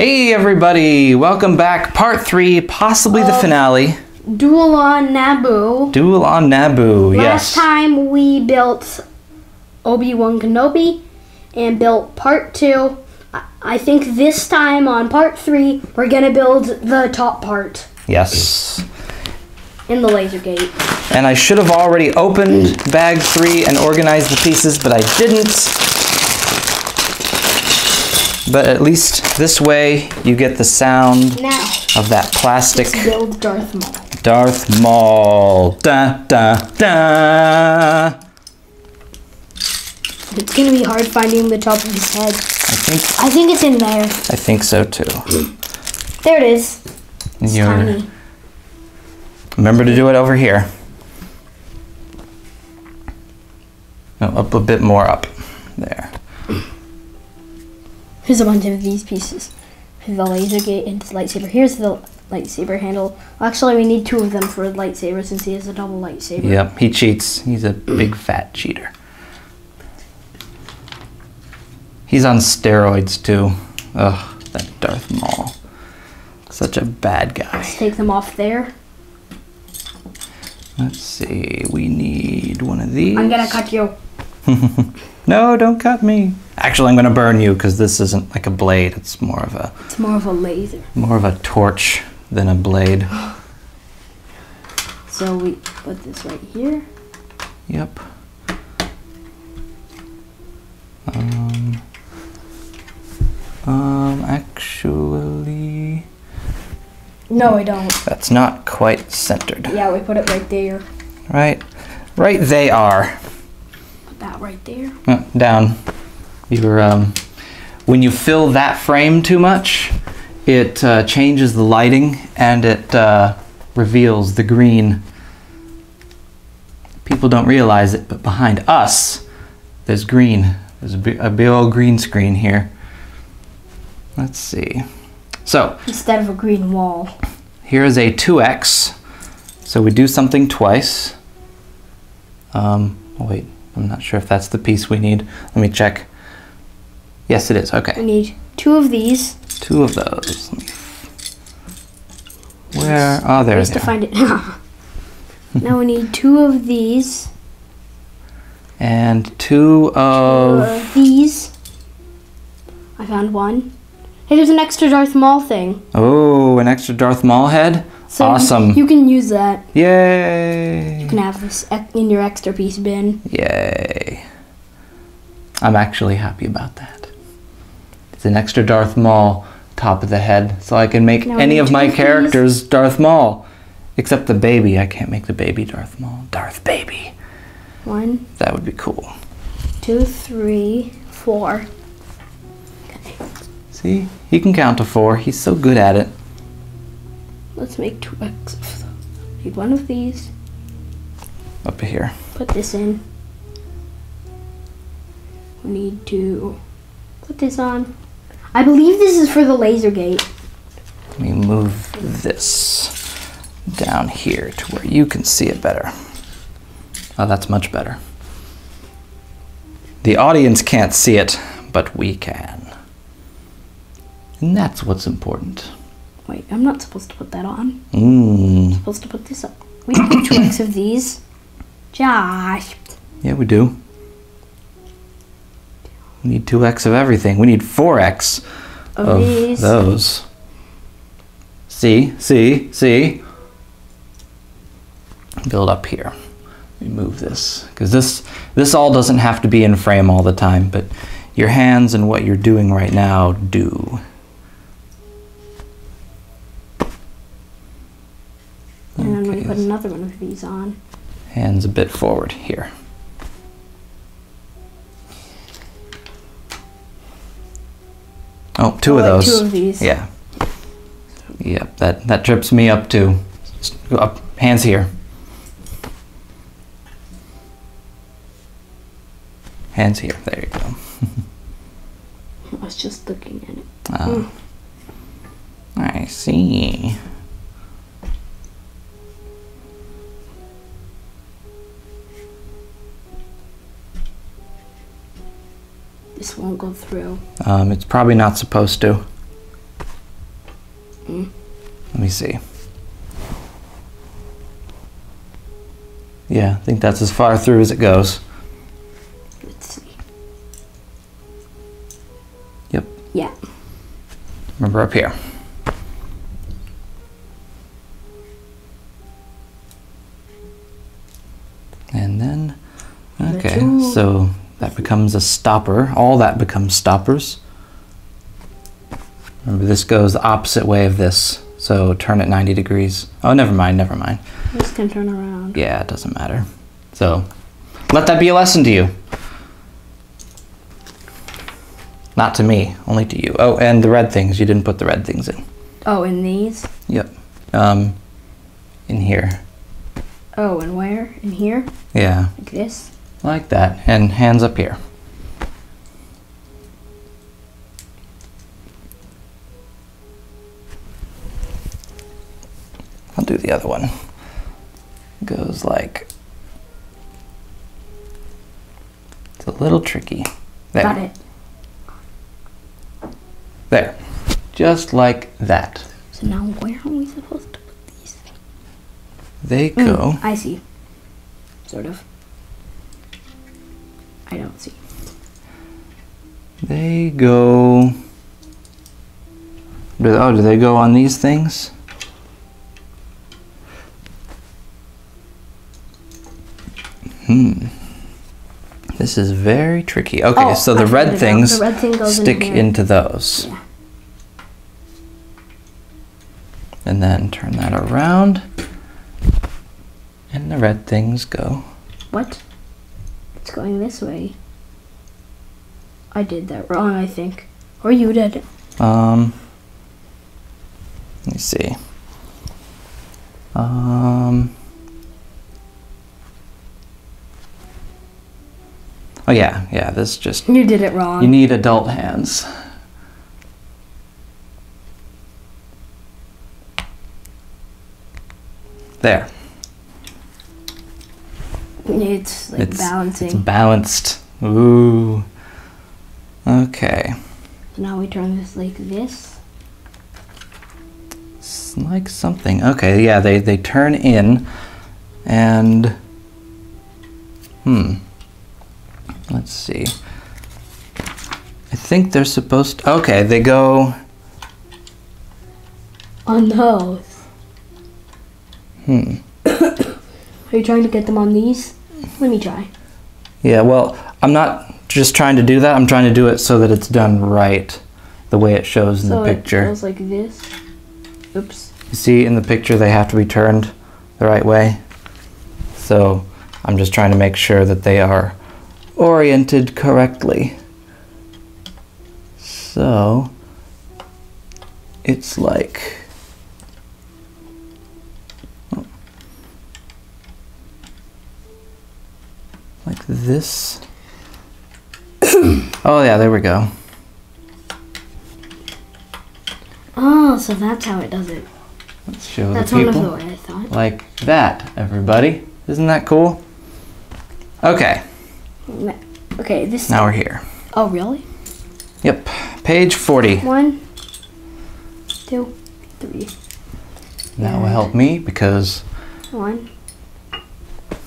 Hey everybody, welcome back. Part three, possibly the finale. Duel on Naboo. Duel on Naboo. Last yes. time we built Obi Wan Kenobi and built part two. I- I think this time on part three, we're gonna build the top part Yes. in the laser gate. And I should have already opened bag three and organized the pieces, but I didn't. But at least this way you get the sound Now, of that plastic build Darth Maul. Darth Maul. Da da da. It's gonna be hard finding the top of his head. I think I think it's in there. I think so too. There it is. It's You're- tiny. Remember to do it over here. No, up a bit more up. There. Here's a bunch of these pieces. Here's the laser gate and the lightsaber. Here's the lightsaber handle. Actually, we need two of them for the lightsaber since he has a double lightsaber. Yep, he cheats. He's a big fat cheater. He's on steroids too. Ugh, that Darth Maul. Such a bad guy. Let's take them off there. Let's see. We need one of these. I'm gonna cut you. no, don't cut me. Actually, I'm gonna burn you because this isn't like a blade. It's more of a It's more of a laser. more of a torch than a blade. So we put this right here. Yep. Um. Um. Actually, No, I don't. that's not quite centered. Yeah, we put it right there. Right. Right. They are. Put that right there. Uh, down. You're um. When you fill that frame too much, it uh, changes the lighting and it uh, reveals the green. People don't realize it, but behind us, there's green. There's a big, a big old green screen here. Let's see. So Instead of a green wall. here is a 2x. So we do something twice. Um, oh wait, I'm not sure if that's the piece we need. Let me check. Yes, it is. Okay. We need two of these. Two of those. Where? Oh, there used to find it. now we need two of these. And two of. Uh, these. I found one. Hey, there's an extra Darth Maul thing. Oh, an extra Darth Maul head. So awesome. You can use that. Yay! You can have this in your extra piece bin. Yay. I'm actually happy about that. It's an extra Darth Maul top of the head, so I can make Now any of my characters Darth Maul. Except the baby. I can't make the baby Darth Maul. Darth Baby. One, That would be cool. two, three, four. See? He can count to four. He's so good at it. Let's make two X of them. Need one of these. Up here. Put this in. We need to put this on. I believe this is for the laser gate. Let me move this down here to where you can see it better. Oh, that's much better. The audience can't see it, but we can. And that's what's important. Wait, I'm not supposed to put that on. Mmm. I'm supposed to put this up. We need two X of these. Josh. Yeah, we do. We need 2x of everything. We need 4x Of, of these. those. See, see, see. Build up here. Move this because this this all doesn't have to be in frame all the time, but your hands and what you're doing right now do. Put another one of these on. hands a bit forward here. Oh, two oh, of Oh, those. two of these. Yeah. Yep, that that trips me up too. Up, hands here. Hands here. There you go. I was just looking at it. Oh. I see. through? Um, it's probably not supposed to. Mm. Let me see. Yeah, I think that's as far through as it goes. Let's see. Yep. Yeah. Remember up here. Becomes a stopper. All that becomes stoppers. Remember, this goes the opposite way of this. So turn it 90 degrees. Oh, never mind, never mind. This can turn around. Yeah, it doesn't matter. So let that be a lesson to you. Not to me, only to you. Oh, and the red things. You didn't put the red things in. Oh, in these? Yep. Um, in here. Oh, and where? In here? Yeah, Like this? Like that. And hands up here. I'll do the other one. Goes like. It's a little tricky. There. Got it. There. Just like that. So now where are we supposed to put these? They Mm, go. I see. Sort of. I don't see. They go. Do, oh, do they go on these things? Hmm. This is very tricky. Okay, Oh, so the red things The red thing stick here. into those. Yeah. And then turn that around. And the red things go. What? It's going this way. I did that wrong, I think. Or you did it. Um, let me see. Um, oh yeah, yeah. This just You did it wrong. you need adult hands. There. It's like It's balancing. It's balanced. Ooh. Okay. So now we turn this like this. It's like something. Okay, yeah, they, they turn in and hmm. Let's see. I think they're supposed to, okay, they go On those. hmm. Are you trying to get them on these? Let me try. Yeah, well, I'm not just trying to do that. I'm trying to do it so that it's done right the way it shows in so the it picture. goes like this. Oops. You see in the picture they have to be turned the right way. So I'm just trying to make sure that they are oriented correctly. So it's like this. oh yeah, there we go. Oh, so that's how it does it. Let's show That's the one people. of the way I thought. like that, everybody. Isn't that cool? Okay, Okay, this. now we're here. Oh, really? Yep, page 40. One, two, three. That will help me because One,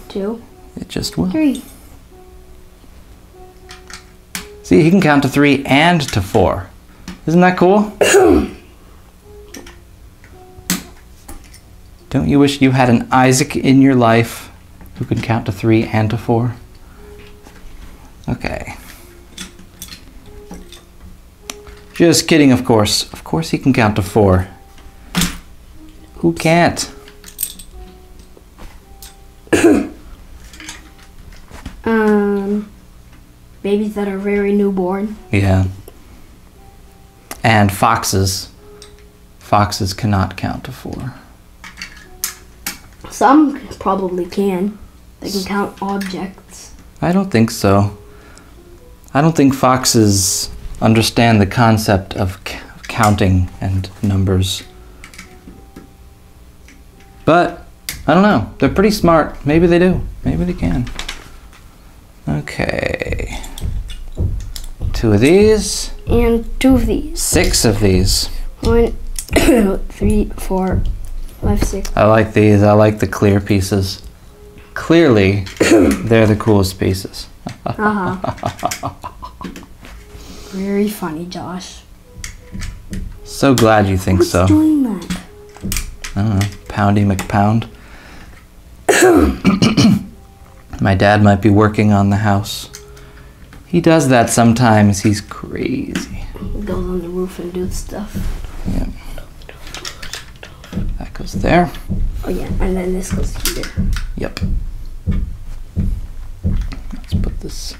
two, it just will. three. See, he can count to three and to four. Isn't that cool? Don't you wish you had an Isaac in your life who could count to three and to four? Okay. Just kidding, of course. Of course he can count to four. Who can't? Babies that are very newborn. Yeah. And foxes. Foxes cannot count to four. Some probably can. They can count objects. I don't think so. I don't think foxes understand the concept of c- counting and numbers. But I don't know. They're pretty smart. Maybe they do. Maybe they can. Okay. Two of these, And two of these. six of these. One, Three, four, five, six. I like these. I like the clear pieces. Clearly, they're the coolest pieces. Uh huh. Very funny, Josh. So glad you think Who's so. doing that? I don't know. Poundy McPound. My dad might be working on the house. He does that sometimes. He's crazy. He Goes on the roof and do stuff. Yeah. That goes there. Oh yeah, and then this goes here. Yep. Let's put this.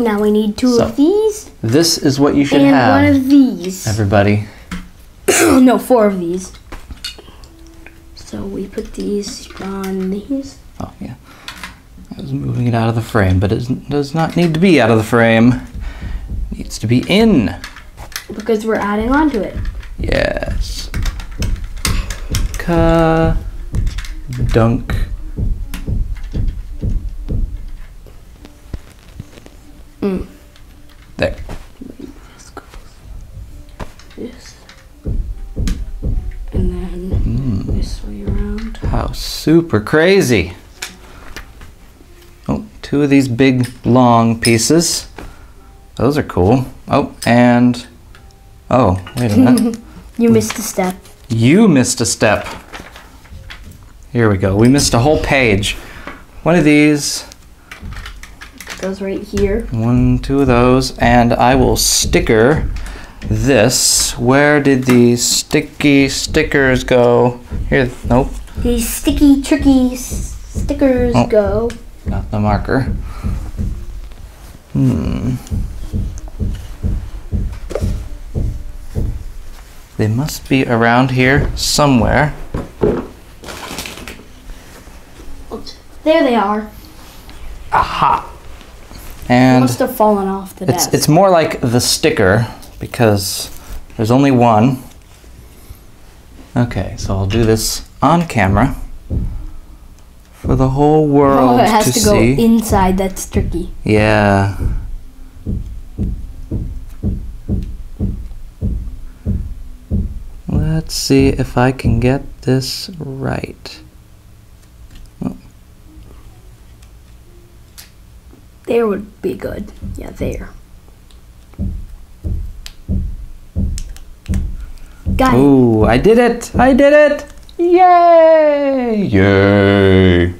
Now we need two So, of these This is what you should and have, one of these. everybody. no, four of these. So we put these on these. Oh, yeah. I was moving it out of the frame, but it does not need to be out of the frame. It needs to be in. Because we're adding on to it. Yes. Ka dunk. Mm. There. This this. And then Mm. this way around. How super crazy. Two of these big long pieces. Those are cool. Oh, and oh, wait a minute. You missed a step. you missed a step. Here we go. We missed a whole page. One of these, Goes right here. one, two of those, and I will sticker this. Where did these sticky stickers go? Here, nope, These sticky, tricky stickers Oh. go. Not the marker. Hmm. They must be around here somewhere. There they are. Aha! And must have fallen off the it's desk. it's more like the sticker because there's only one. Okay, so I'll do this on camera for the whole world oh, it has to, to, go see. inside. That's tricky. Yeah. Let's see if I can get this right. Oh. There would be good. Yeah, there. Got it. Ooh, I did it! I did it! Yay! Yay!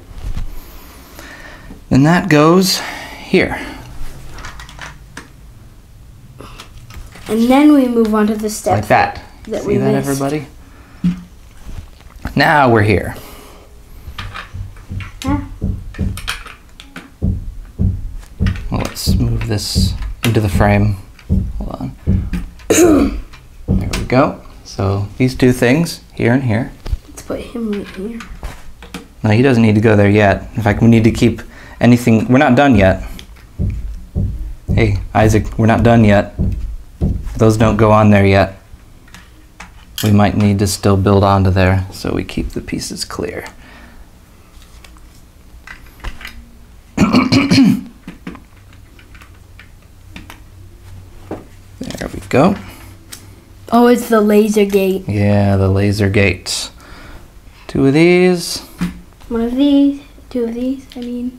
And that goes here. And then we move on to the step. Like that. that See we that, missed. everybody? Now we're here. Yeah. Well, let's move this into the frame. Hold on. there we go. So these two things, here and here. Put him right here. No, he doesn't need to go there yet. In fact, we need to keep anything. We're not done yet. Hey, Isaac, we're not done yet. Those don't go on there yet. We might need to still build onto there so we keep the pieces clear. there we go. Oh, it's the laser gate. Yeah, the laser gates. Two of these. One of these, two of these. I mean,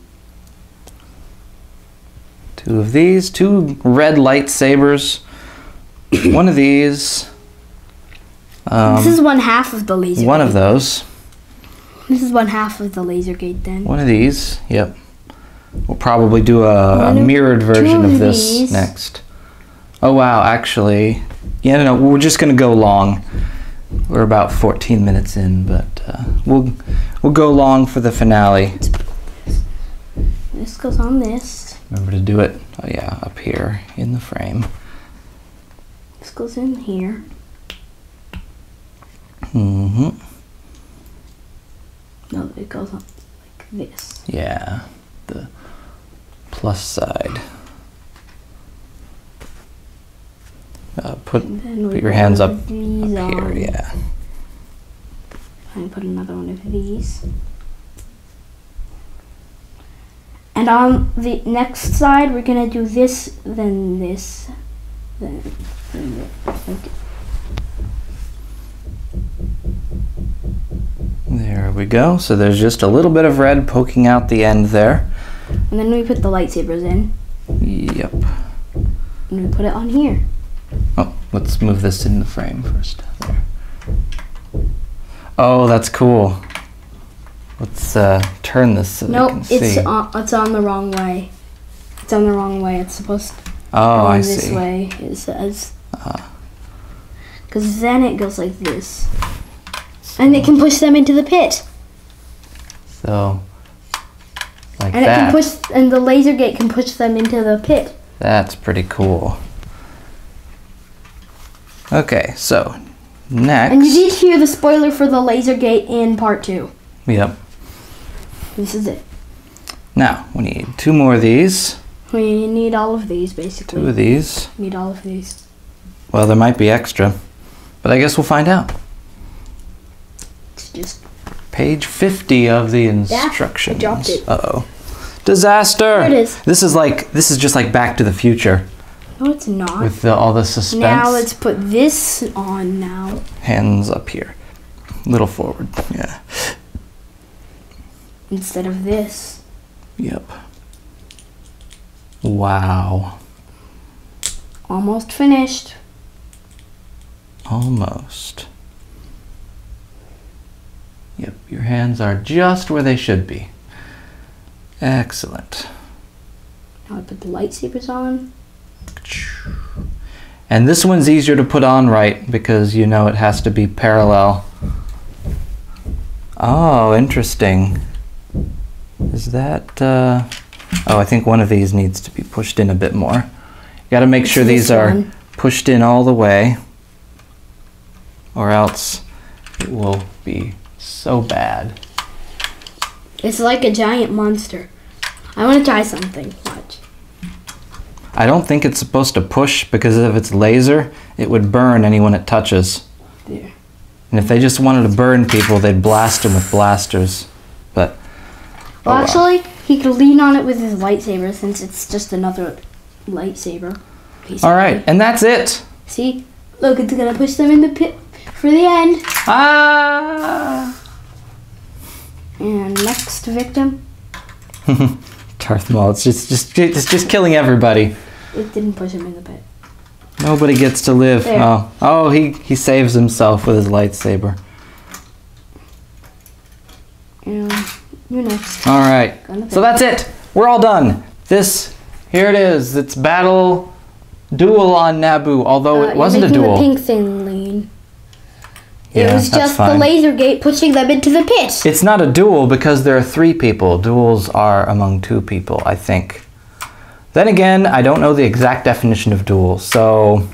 Two of these, two red lightsabers, one of these, um, this is one half of the laser. one gate. of those, This is one half of the laser gate. Then. one of these. Yep. We'll probably do a, a mirrored version of of this these. next. Oh wow! Actually, yeah, no, we're just gonna go long. We're about 14 minutes in, but uh, we'll we'll go long for the finale. This goes on this. Remember to do it. Oh yeah, up here in the frame. This goes in here. hmm No, it goes on like this. Yeah, the plus side. Uh, put And then we put your hands up, up here. Yeah and put another one of these. And on the next side, we're gonna do this, then this, then, then this. Okay. There we go. So there's just a little bit of red poking out the end there. And then we put the lightsabers in. Yep. And we put it on here. Oh, let's move this in the frame first. Oh, that's cool. Let's uh, turn this so nope, it's on, it's on the wrong way. It's on the wrong way. It's supposed to oh, I this see. way. It says. Ah. Because then it goes like this. And it can push them into the pit. So, like And it that. can push, and the laser gate can push them into the pit. That's pretty cool. Okay, so next. And you did hear the spoiler for the laser gate in part two. Yep. This is it. Now we need two more of these. We need all of these, basically. Two of these. Need all of these. Well, there might be extra, but I guess we'll find out. It's just Page 50 of the I instructions. dropped it. Uh-oh. Disaster! There it is. This is like this is just like Back to the Future no, it's not. with the, all the suspense. Now let's put this on now. Hands up here. Little forward. Yeah. Instead of this. Yep. Wow. Almost finished. Almost. Yep, your hands are just where they should be. Excellent. Now I put the lightsabers on. And this one's easier to put on right because you know it has to be parallel. Oh, interesting. Is that, uh, oh, I think one of these needs to be pushed in a bit more. You gotta make It's sure these are pushed in all the way or else it will be so bad. It's like a giant monster. I want to try something. I don't think it's supposed to push because if it's laser, it would burn anyone it touches. There. And if they just wanted to burn people, they'd blast them with blasters. But Well, Oh, wow. actually, he could lean on it with his lightsaber since it's just another lightsaber. basically. all right, and that's it. See? Look, it's gonna push them in the pit for the end. Ah! And next victim, Darth Maul. It's just, just, it's just killing everybody. It didn't push him in the pit. Nobody gets to live. There. Oh, oh, he he saves himself with his lightsaber. And you're next. All right. So that's it. We're all done. This, here it is. It's battle duel on Naboo. Although Uh, it wasn't a duel. the pink thing lean. Yeah, it was just the fine. laser gate pushing them into the pit. It's not a duel because there are three people. Duels are among two people, I think. Then again, I don't know the exact definition of duel, so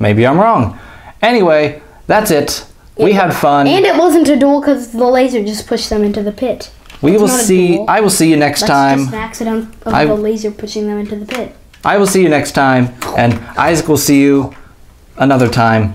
maybe I'm wrong. Anyway, that's it. We had fun. And it wasn't a duel because the laser just pushed them into the pit. we it's will see. I will see you next That's time. just an accident of I- the laser pushing them into the pit. I will see you next time, and Isaac will see you another time.